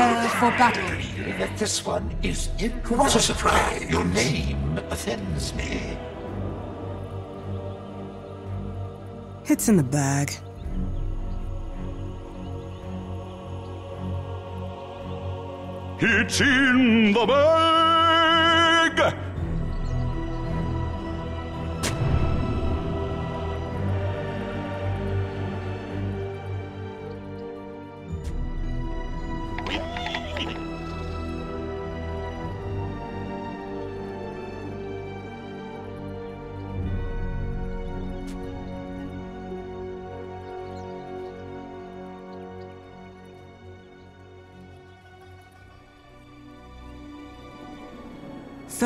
Prepare for battle. That this one is it. What a surprise! Your name offends me. It's in the bag. It's in the bag!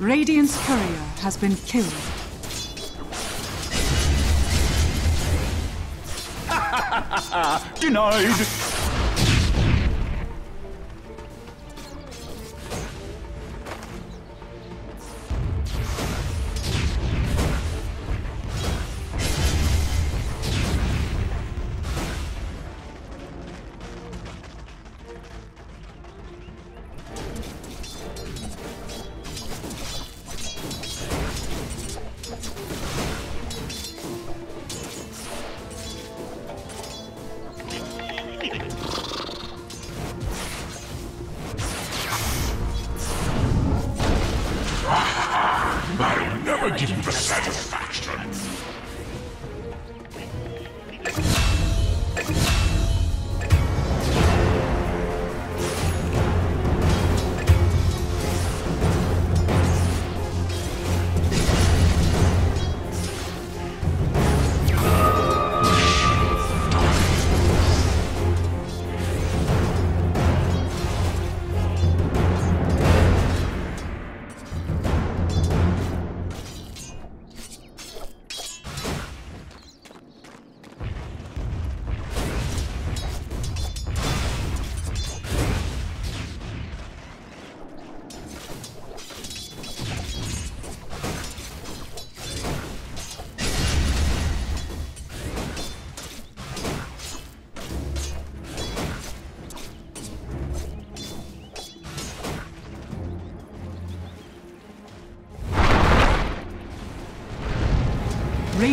Radiant's courier has been killed. Denied.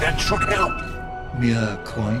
That should help. Mere coin?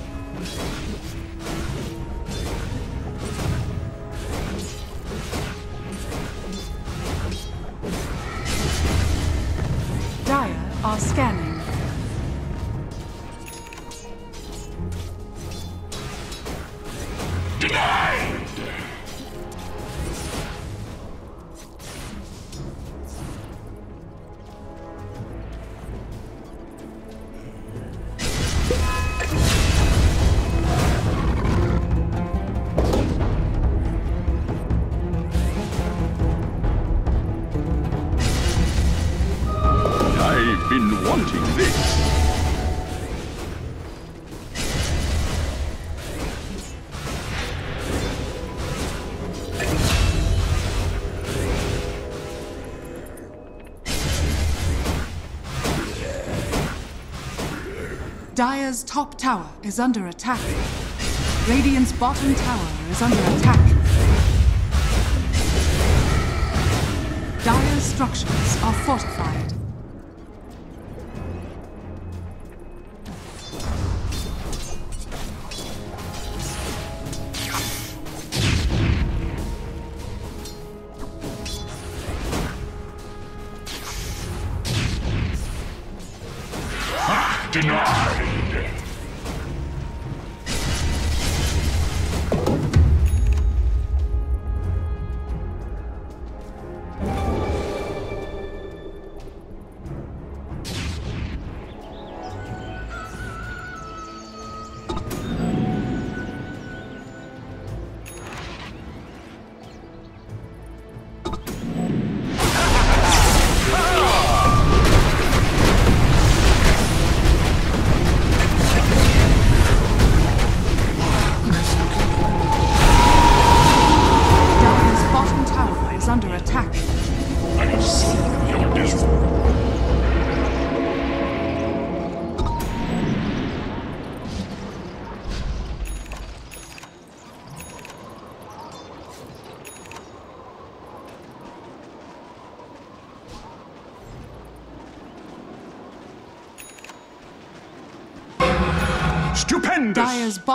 wanting this! Dire's top tower is under attack. Radiant's bottom tower is under attack. Dire's structures are fortified.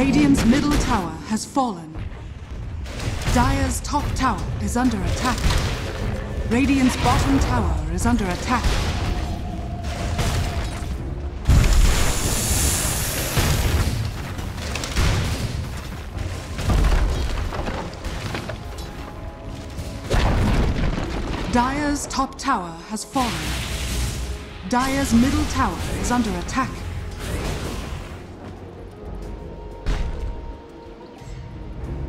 Radiant's middle tower has fallen. Dire's top tower is under attack. Radiant's bottom tower is under attack. Dire's top tower has fallen. Dire's middle tower is under attack.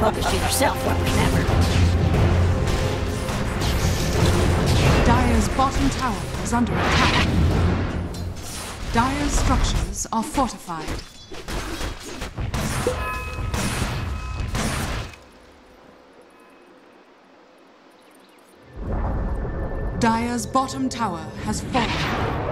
focus to yourself, remember. Dire's bottom tower is under attack. Dire's structures are fortified. Dire's bottom tower has fallen.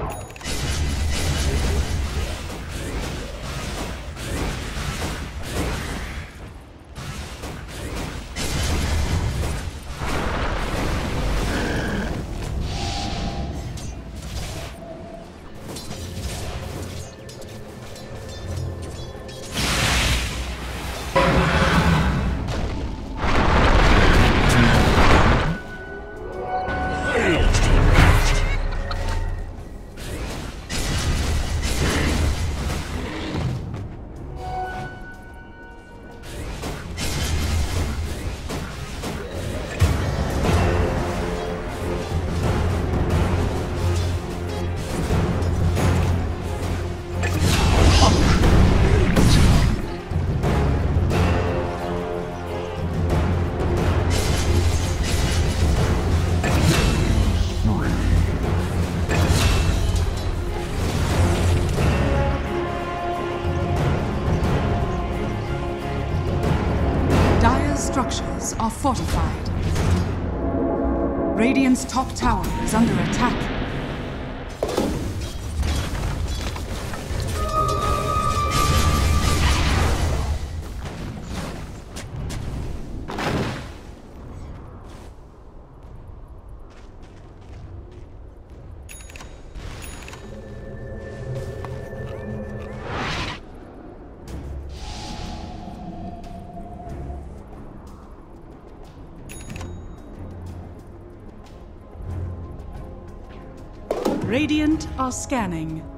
Fortified. Radiant's top tower is under attack. Scanning.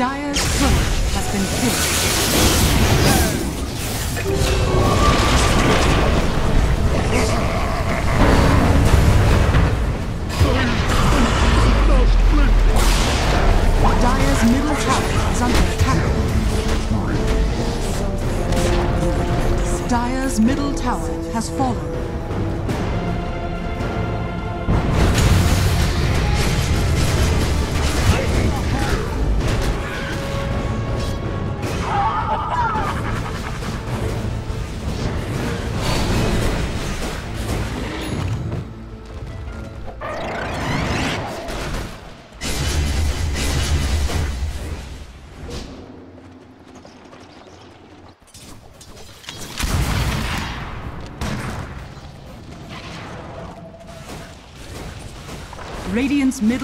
Dire's turret has been killed. Dire's middle tower is under attack. Dire's middle tower has fallen.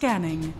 Scanning.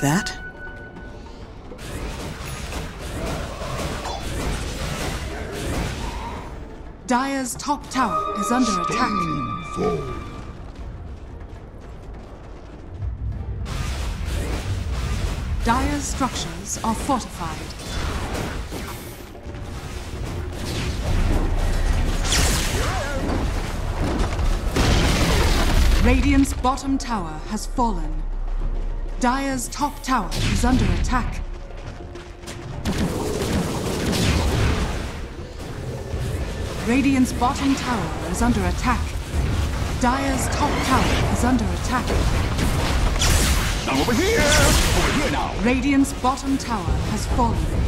That. Dire's top tower is under attack. Dire's structures are fortified. Radiant's bottom tower has fallen. Dire's top tower is under attack. Radiant's bottom tower is under attack. Dire's top tower is under attack. Now over here! Over here now! Radiant's bottom tower has fallen.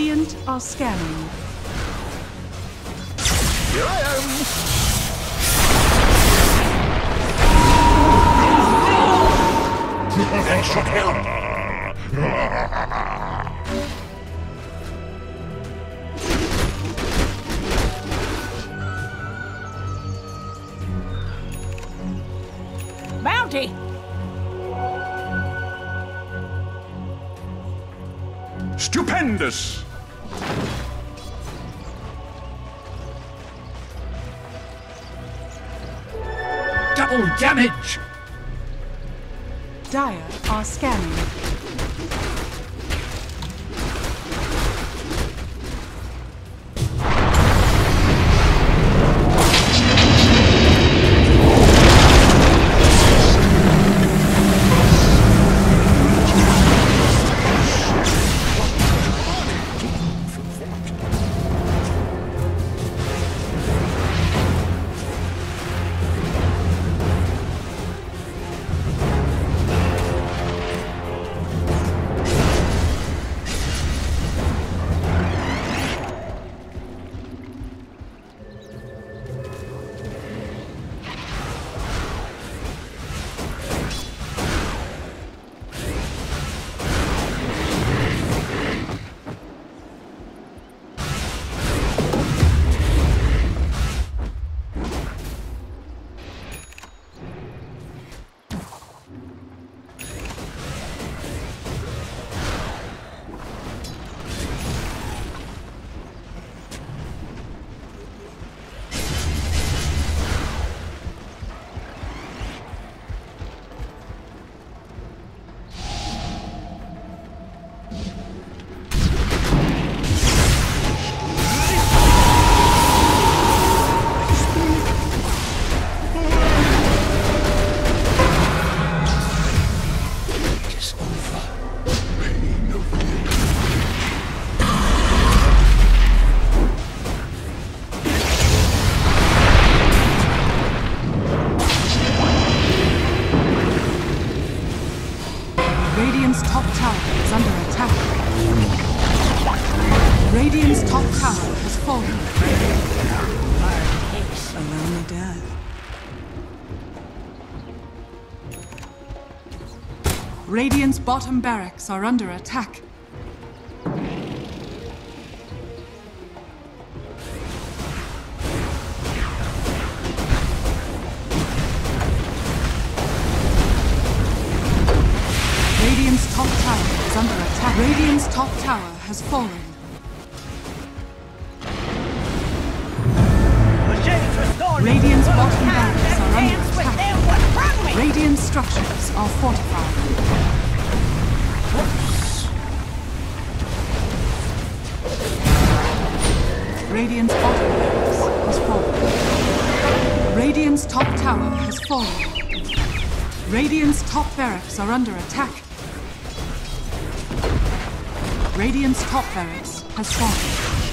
Radiant are scanning. Here I am! That should help. Bounty! Stupendous! Double damage! Dire are scanning. Bottom barracks are under attack. Radiant's top tower is under attack. Radiant's top tower has fallen. Radiant's bottom barracks are under attack. Radiant structures are fortified. Radiant's bottom barracks has fallen. Radiant's top tower has fallen. Radiant's top barracks are under attack. Radiant's top barracks has fallen.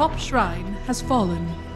Top shrine has fallen.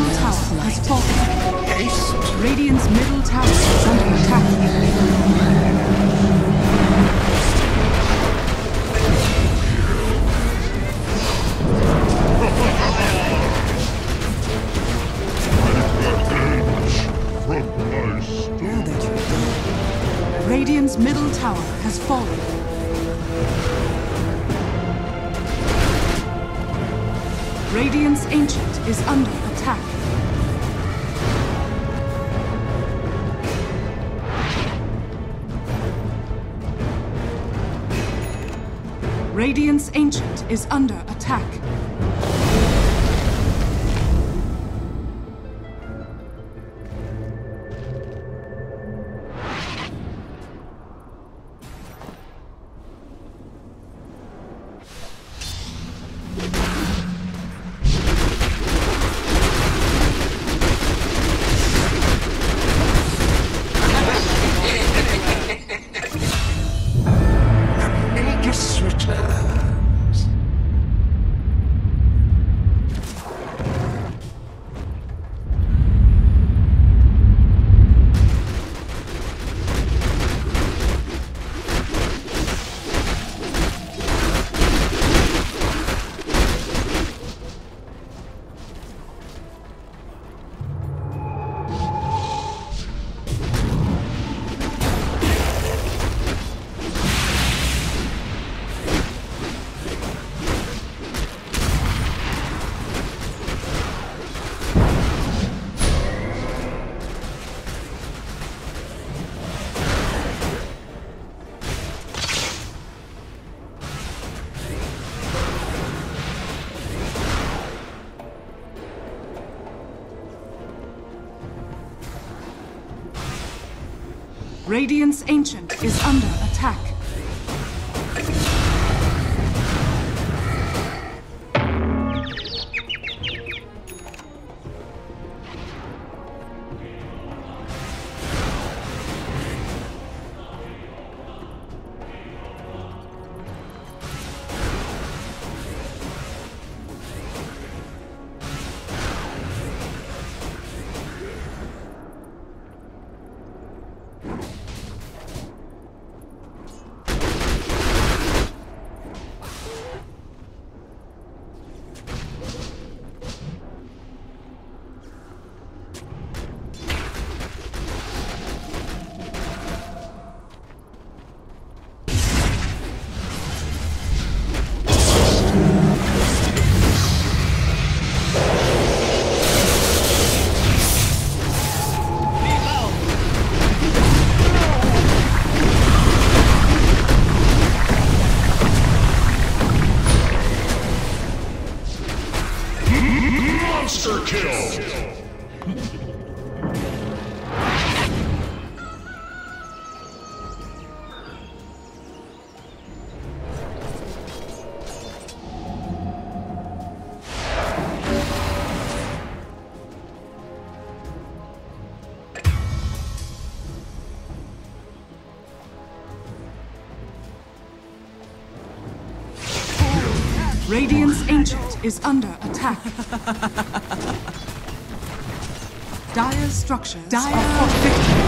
Middle tower has fallen. Haste. Radiant's middle tower is under attack. Radiant's middle tower has fallen. Radiant's ancient is under Radiant's ancient is under attack. Radiant's ancient is under Ancient is under attack. Dire's structures Dire are fortified.